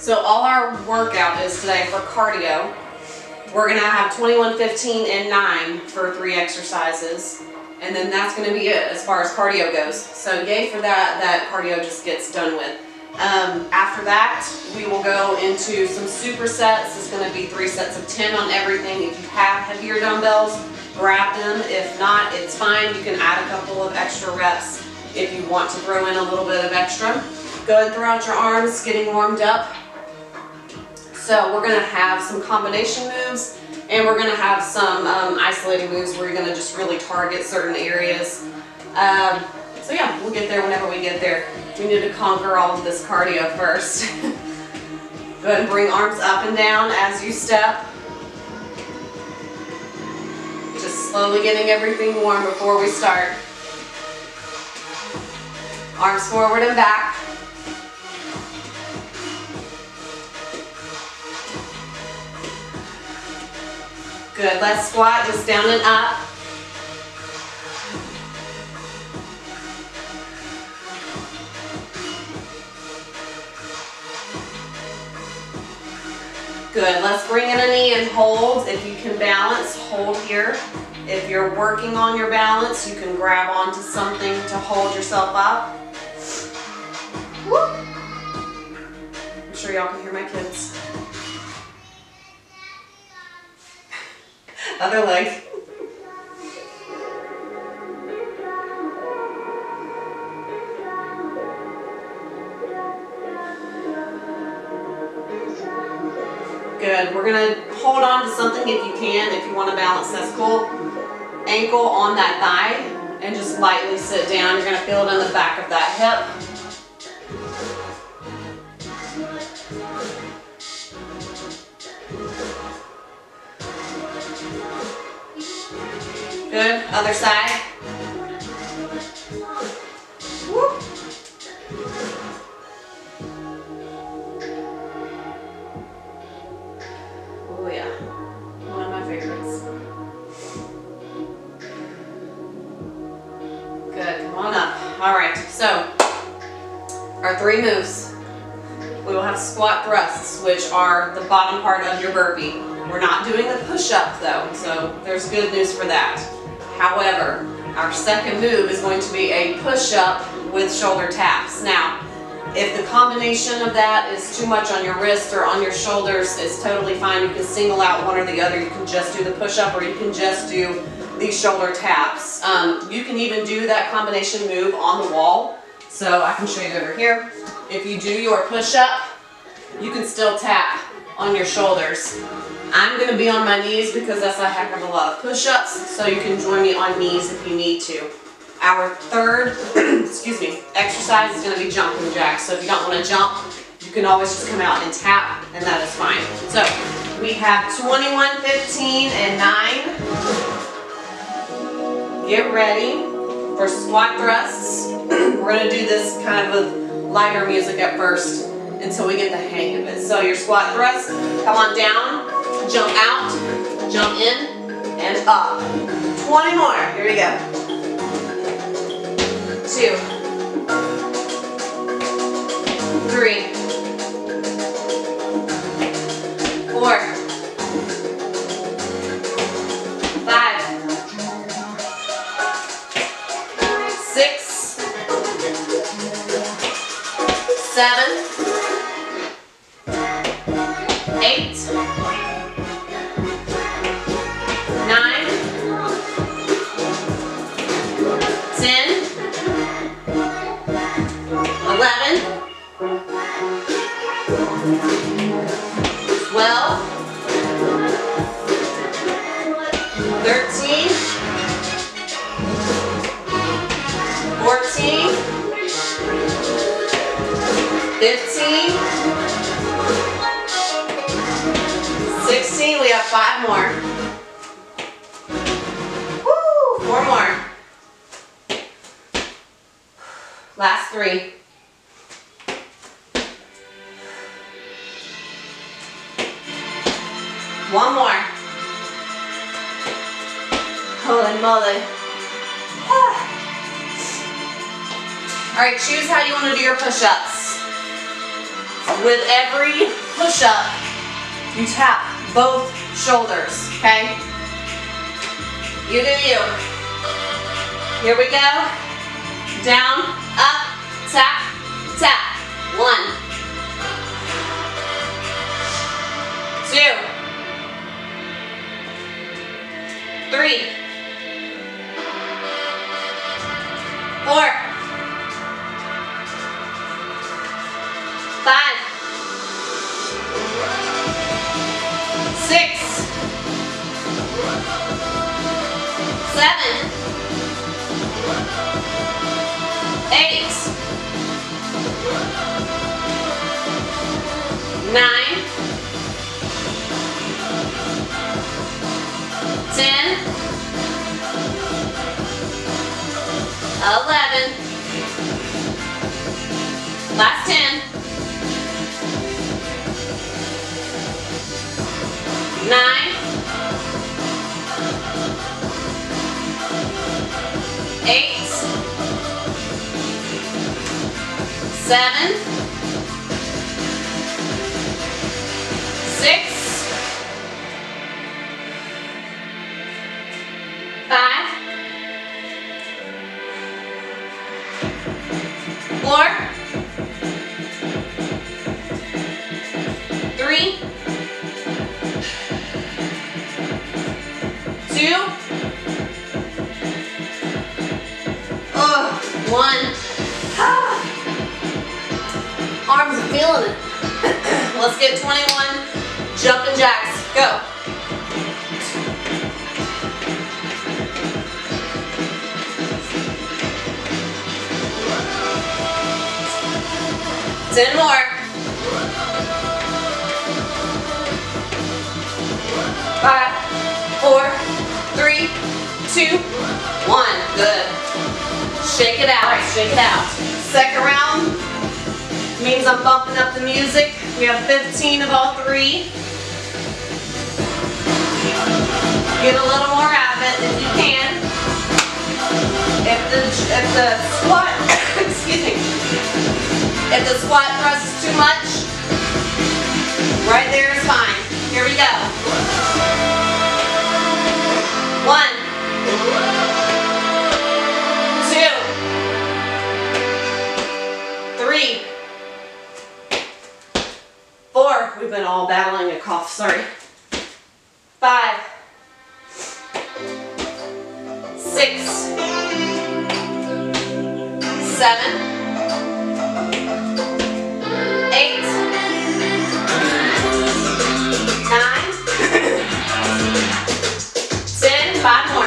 So all our workout is today for cardio. We're gonna have 21, 15, and 9 for three exercises. And then that's gonna be it as far as cardio goes. So yay for that, that cardio just gets done with. Um, after that, we will go into some supersets. It's gonna be three sets of 10 on everything. If you have heavier dumbbells, grab them. If not, it's fine. You can add a couple of extra reps if you want to throw in a little bit of extra. Go ahead and throw out your arms, getting warmed up. So we're gonna have some combination moves and we're gonna have some um, isolating moves where you're gonna just really target certain areas. Um, so yeah, we'll get there whenever we get there. We need to conquer all of this cardio first. Go ahead and bring arms up and down as you step. Just slowly getting everything warm before we start. Arms forward and back. Good, let's squat just down and up. Good, let's bring in a knee and hold. If you can balance, hold here. If you're working on your balance, you can grab onto something to hold yourself up. Whoop. I'm sure y'all can hear my kids. Other leg. Good. We're going to hold on to something if you can. If you want to balance, cool. Ankle on that thigh and just lightly sit down. You're going to feel it in the back of that hip. Good. Other side. Oh yeah. One of my favorites. Good. Come on up. All right. So our three moves. We will have squat thrusts, which are the bottom part of your burpee. We're not doing the push-up though, so there's good news for that. However, our second move is going to be a push-up with shoulder taps. Now, if the combination of that is too much on your wrist or on your shoulders, it's totally fine. You can single out one or the other. You can just do the push-up or you can just do these shoulder taps. Um, you can even do that combination move on the wall. So I can show you over here. If you do your push-up, you can still tap on your shoulders. I'm going to be on my knees because that's a heck of a lot of push-ups, so you can join me on knees if you need to. Our third, excuse me, exercise is going to be jumping jacks. So if you don't want to jump, you can always just come out and tap, and that is fine. So we have 21, 15, and 9. Get ready for squat thrusts. We're going to do this kind of with lighter music at first until we get the hang of it. So your squat thrust, come on down, jump out, jump in, and up. 20 more. Here we go. Two. Three. Four. Seven. Five more. Woo, four more. Last three. One more. Holy moly. All right, choose how you want to do your push-ups. With every push-up, you tap both shoulders, okay? You do you. Here we go. Down, up, tap, tap. One. Two. Three. Four. Seven. Eight. Nine. Last ten. Nine. Eight. Seven. Six. Ten more. Five, four, three, two, one. Good. Shake it out. Shake it out. Second round means I'm bumping up the music. We have 15 of all three. Get a little more out of it if you can. If the if the squat, excuse me, if the squat thrust is too much, right there is fine. Here we go. One, two, three, four. We've been all battling a cough. Sorry. Five, six, seven, eight, nine, ten, five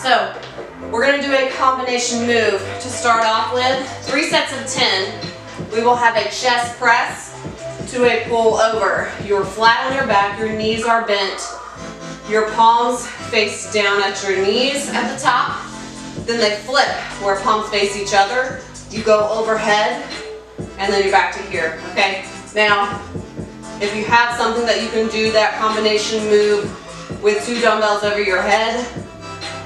So we're gonna do a combination move to start off with. Three sets of 10. We will have a chest press to a pull over. You're flat on your back, your knees are bent. Your palms face down at your knees at the top. Then they flip where palms face each other. You go overhead and then you're back to here, okay? Now, if you have something that you can do that combination move with two dumbbells over your head,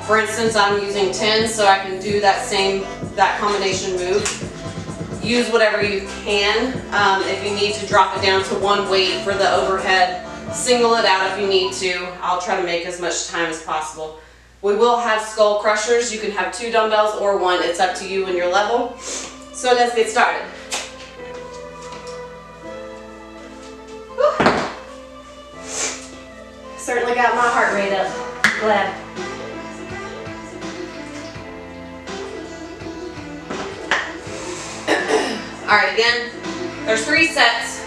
for instance, I'm using 10 so I can do that same, that combination move. Use whatever you can. Um, if you need to drop it down to one weight for the overhead, single it out if you need to. I'll try to make as much time as possible. We will have skull crushers. You can have two dumbbells or one. It's up to you and your level. So let's get started. Whew. Certainly got my heart rate up. Glad. All right, again, there's three sets.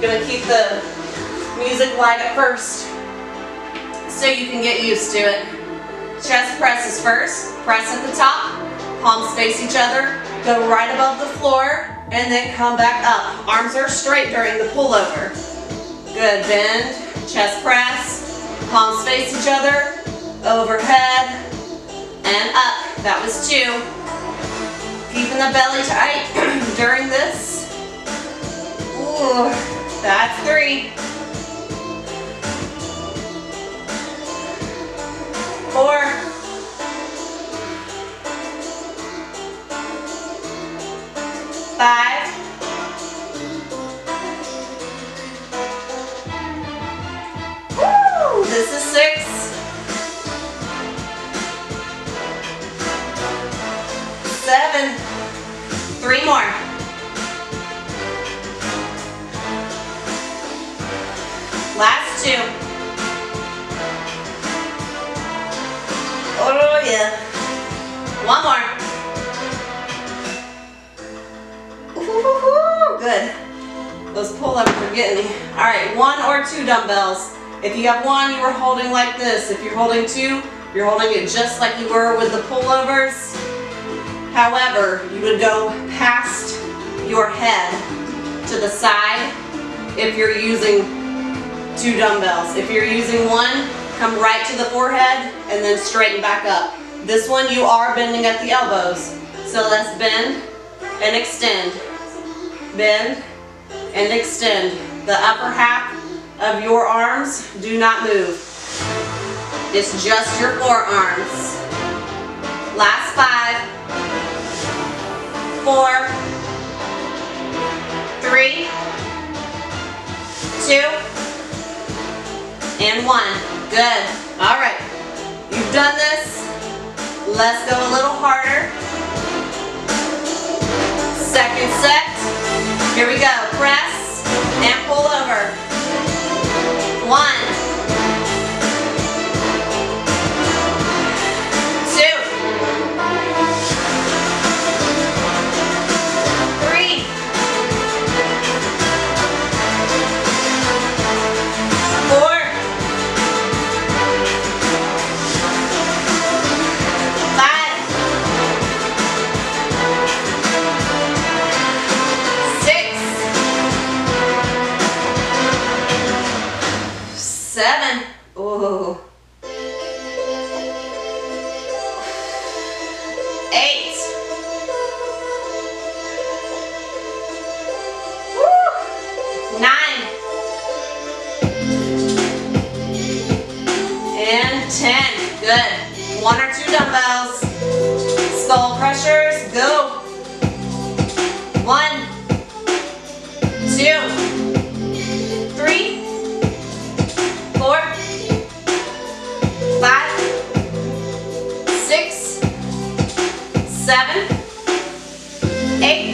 Gonna keep the music light at first so you can get used to it. Chest presses first, press at the top, palms face each other, go right above the floor, and then come back up. Arms are straight during the pullover. Good, bend, chest press, palms face each other, overhead, and up. That was two. Keeping the belly tight during this. Ooh, that's three. Four. Five. Woo! This is six. Seven. Three more. Last two. Oh yeah. One more. Ooh, good. Those pull-ups are getting me. All right, one or two dumbbells. If you have one, you are holding like this. If you're holding two, you're holding it just like you were with the pullovers. However, you would go past your head to the side if you're using two dumbbells. If you're using one, come right to the forehead and then straighten back up. This one you are bending at the elbows. So let's bend and extend. Bend and extend. The upper half of your arms do not move. It's just your forearms. Last five, four, three, two, and one. Good. All right. You've done this. Let's go a little harder. Second set. Here we go. Press and pull over. Eight,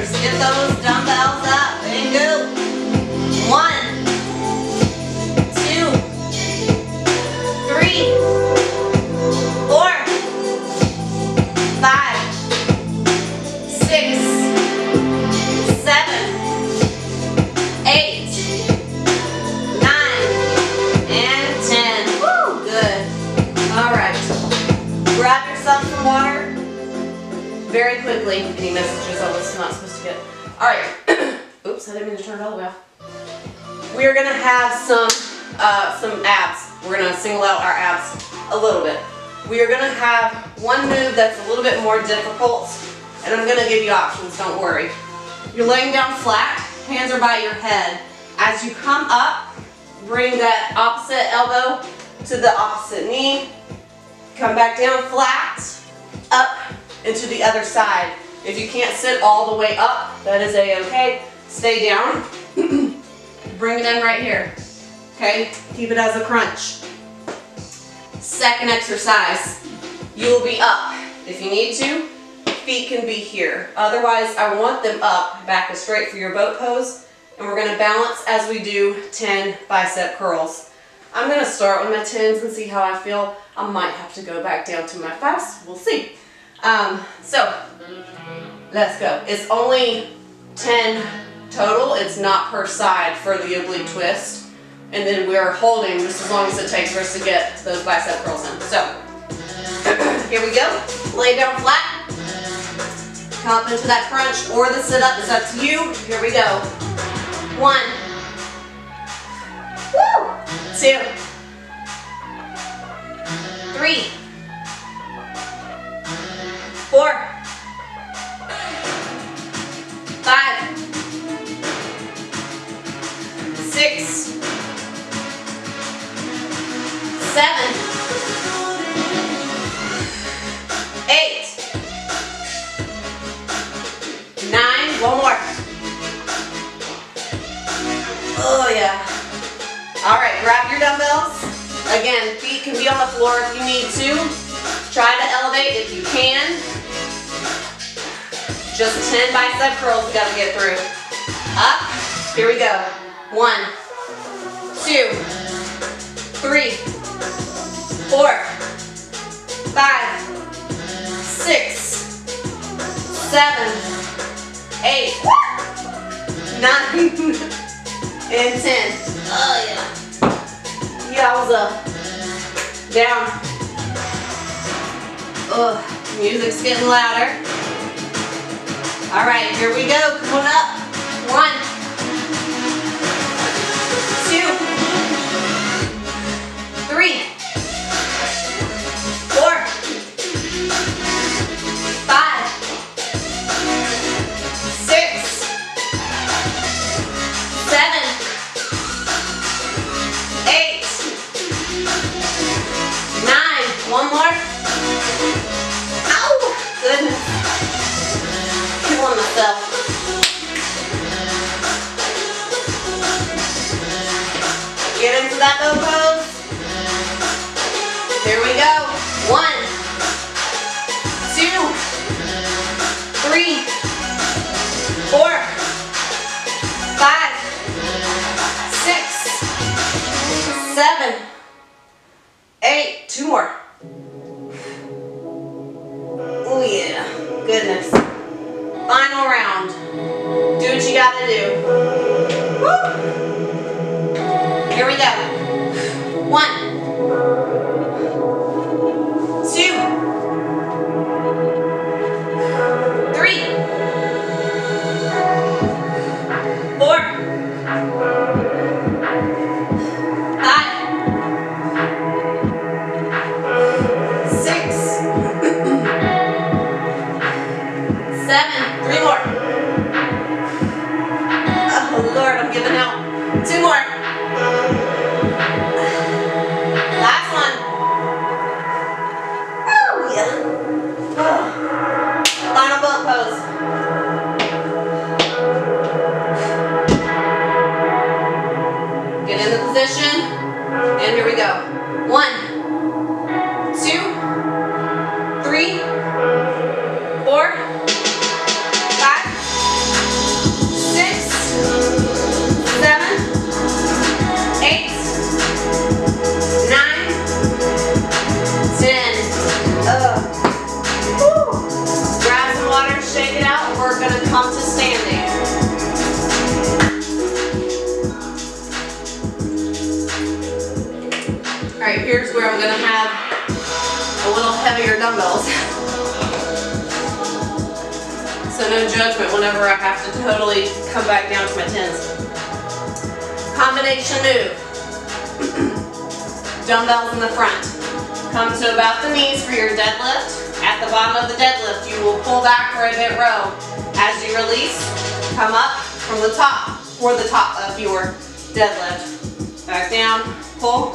crushers. Get those dumbbells up and go. One, two, three, four, five, six, seven, eight, nine, and ten. Woo, good. All right. Grab yourself some water very quickly. Any messages I was not supposed. All right. Oops, I didn't mean to turn it all the way off. We are gonna have some uh, some abs. We're gonna single out our abs a little bit. We are gonna have one move that's a little bit more difficult, and I'm gonna give you options. Don't worry. You're laying down flat. Hands are by your head. As you come up, bring that opposite elbow to the opposite knee. Come back down flat, up into the other side. If you can't sit all the way up, that is a-okay. Stay down. Bring it in right here. Okay, keep it as a crunch. Second exercise, you will be up. If you need to, feet can be here. Otherwise, I want them up, back is straight for your boat pose. And we're gonna balance as we do 10 bicep curls. I'm gonna start with my 10s and see how I feel. I might have to go back down to my fives, we'll see. Um, so, let's go. It's only 10 total, it's not per side for the oblique twist. And then we're holding just as long as it takes for us to get those bicep curls in. So, here we go. Lay down flat. Come up into that crunch or the sit up, it's up to you. Here we go. One. Woo! Two. Three. Four. Five. Six. Seven. Eight. Nine. One more. Oh yeah. All right, grab your dumbbells. Again, feet can be on the floor if you need to. Try to elevate if you can. Just 10 bicep curls we gotta get through. Up, here we go. One, two, three, four, five, six, seven, eight, nine, and 10. Oh yeah. Yowza. Down. Ugh, music's getting louder. All right, here we go. Come on up. One, Killing myself. No judgment whenever I have to totally come back down to my tens. Combination move. Dumbbells in the front. Come to about the knees for your deadlift. At the bottom of the deadlift, you will pull back for a bent row. As you release, come up from the top for the top of your deadlift. Back down, pull,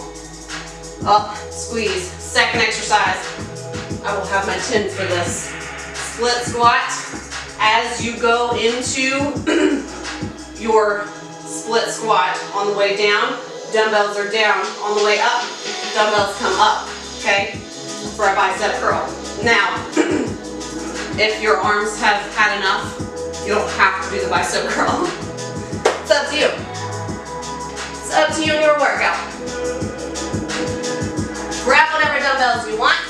up, squeeze. Second exercise. I will have my 10 for this. Split squat. As you go into your split squat on the way down, dumbbells are down. On the way up, dumbbells come up, okay? For a bicep curl. Now, if your arms have had enough, you don't have to do the bicep curl. It's up to you. It's up to you and your workout. Grab whatever dumbbells you want.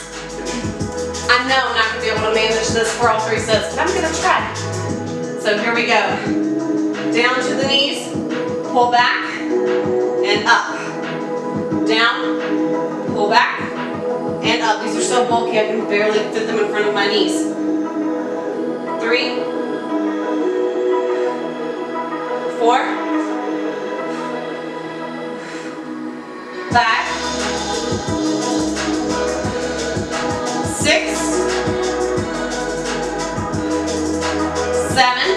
I know I'm not going to be able to manage this for all three sets, but I'm going to try. So here we go. Down to the knees, pull back, and up. Down, pull back, and up. These are so bulky I can barely fit them in front of my knees. Three, four, five, six, seven,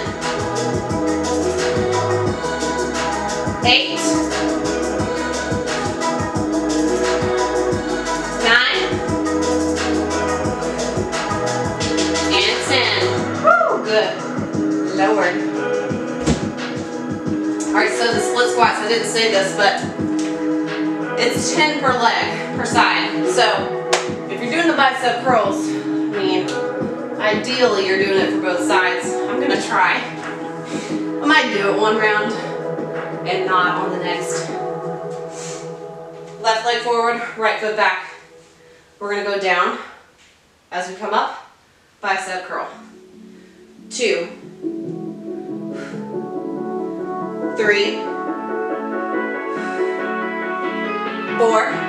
eight, nine, and ten. Woo, good. Lowered. All right, so the split squats, I didn't say this, but it's 10 per leg, per side. So bicep curls, I mean, ideally you're doing it for both sides. I'm gonna try. I might do it one round and not on the next. Left leg forward, right foot back. We're gonna go down as we come up, bicep curl. Two, three, four,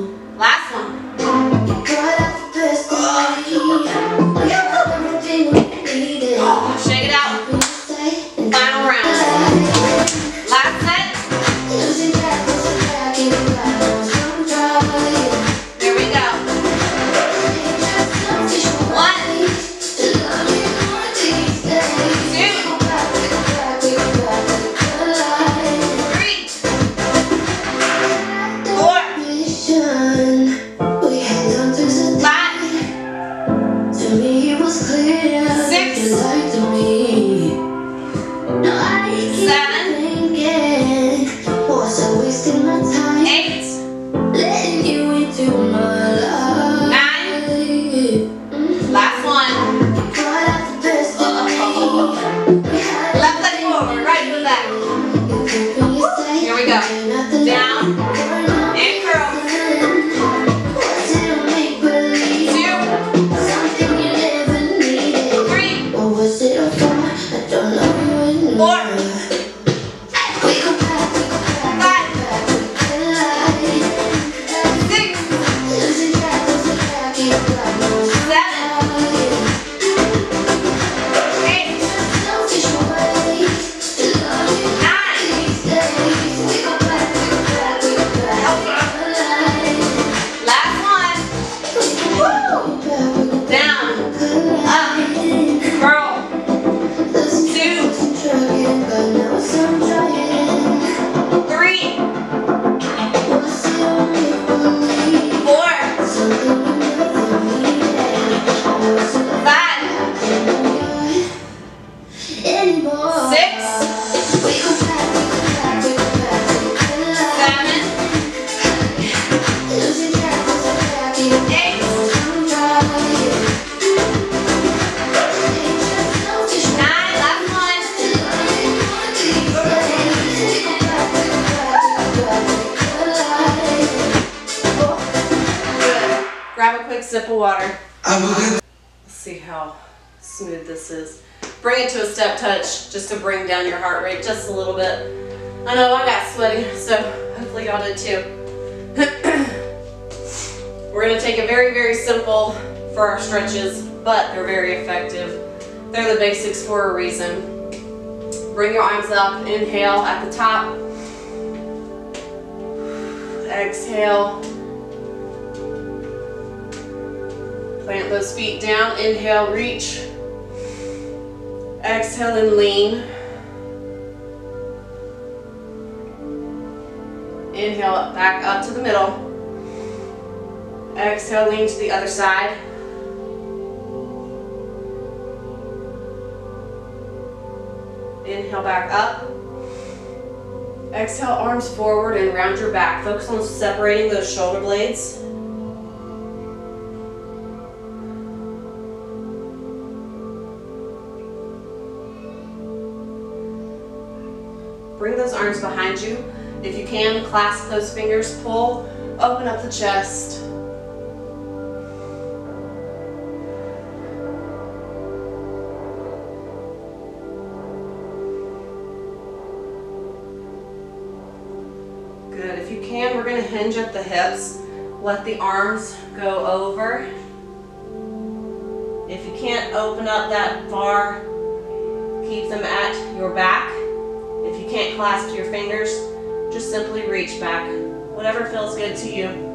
Last one. Up, inhale at the top. Exhale. Plant those feet down, inhale, reach. Exhale and lean. Inhale back up to the middle. Exhale, lean to the other side. Inhale back up. Exhale, arms forward and round your back. Focus on separating those shoulder blades. Bring those arms behind you. If you can, clasp those fingers, pull, open up the chest. Hinge at the hips. Let the arms go over. If you can't open up that far, keep them at your back. If you can't clasp your fingers, just simply reach back. Whatever feels good to you.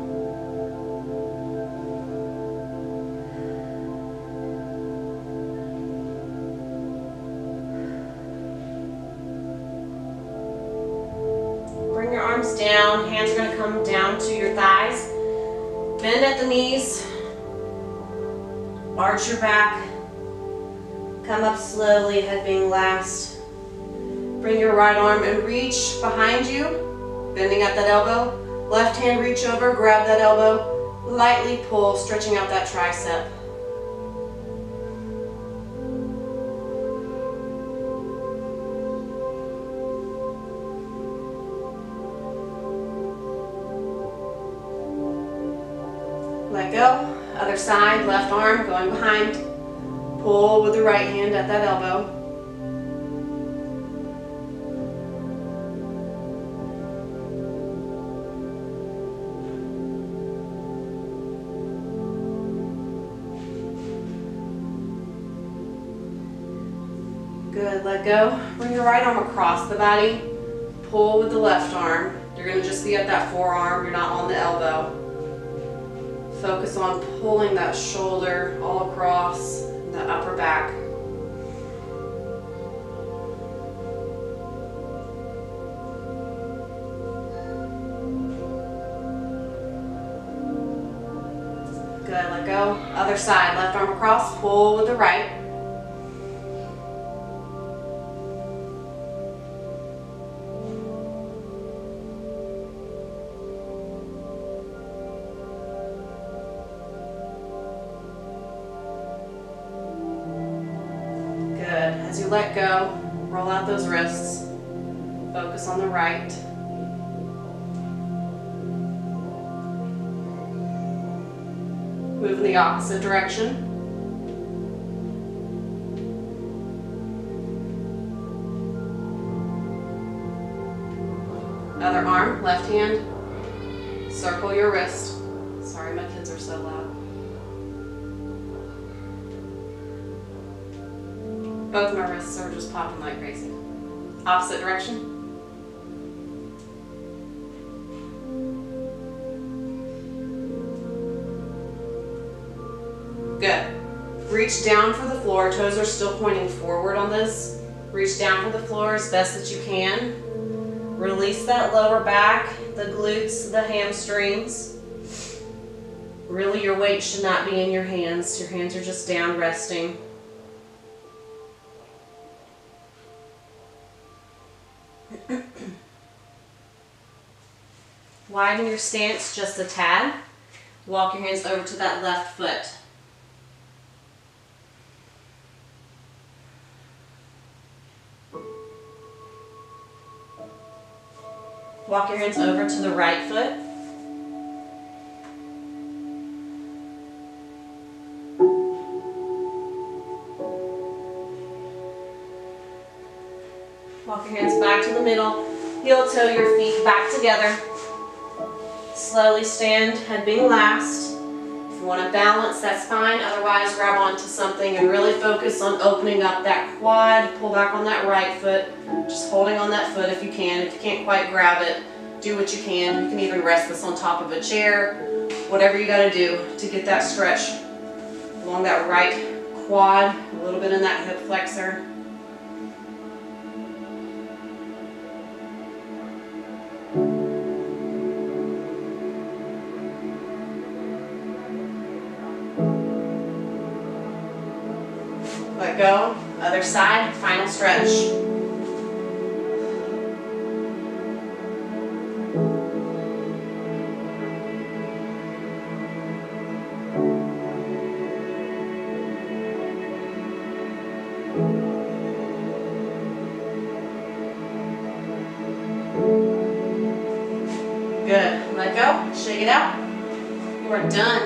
Knees. Arch your back. Come up slowly, head being last. Bring your right arm and reach behind you, bending at that elbow. Left hand reach over, grab that elbow. Lightly pull, stretching out that tricep. Other side, left arm going behind. Pull with the right hand at that elbow. Good, let go. Bring your right arm across the body. Pull with the left arm. You're gonna just be at that forearm, you're not on the elbow. Focus on pulling that shoulder all across the upper back. Good, let go. Other side, left arm across, pull with the right. Direction. Other arm, left hand. Circle your wrist. Sorry, my kids are so loud. Both my wrists are just popping like crazy. Opposite direction. Reach down for the floor. Toes are still pointing forward on this. Reach down for the floor as best that you can. Release that lower back, the glutes, the hamstrings. Really, your weight should not be in your hands. Your hands are just down resting. Widen your stance just a tad. Walk your hands over to that left foot. Walk your hands over to the right foot. Walk your hands back to the middle. Heel toe your feet back together. Slowly stand, head being last. You want to balance, that's fine. Otherwise, grab onto something and really focus on opening up that quad. Pull back on that right foot. Just holding on that foot if you can. If you can't quite grab it, do what you can. You can even rest this on top of a chair. Whatever you got to do to get that stretch along that right quad, a little bit in that hip flexor. Side, final stretch. Good. Let go. Shake it out. You are done.